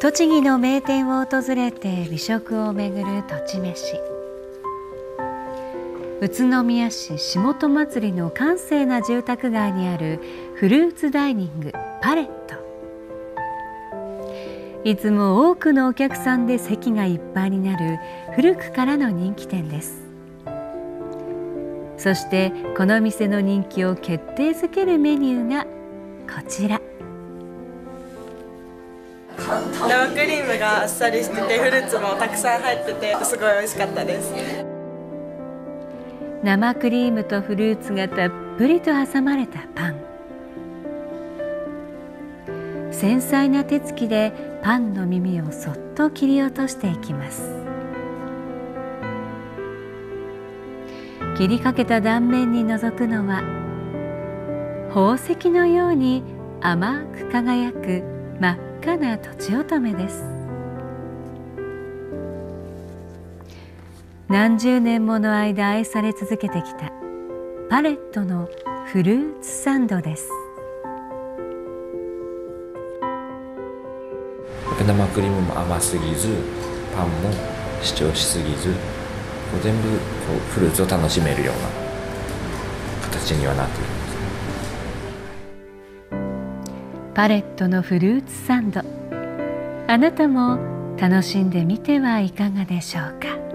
栃木の名店を訪れて美食をめぐる土地飯。宇都宮市下戸祭りの閑静な住宅街にあるフルーツダイニングパレット。いつも多くのお客さんで席がいっぱいになる古くからの人気店です。そしてこの店の人気を決定づけるメニューがこちら。生クリームがあっさりしててフルーツもたくさん入っててすごい美味しかったです。生クリームとフルーツがたっぷりと挟まれたパン。繊細な手つきでパンの耳をそっと切り落としていきます。切りかけた断面に覗くのは宝石のように甘く輝く真っ赤なとちおとめです。何十年もの間愛され続けてきたパレットのフルーツサンドです。生クリームも甘すぎずパンも主張しすぎず全部こうフルーツを楽しめるような形にはなっていまパレットのフルーツサンド。あなたも楽しんでみてはいかがでしょうか？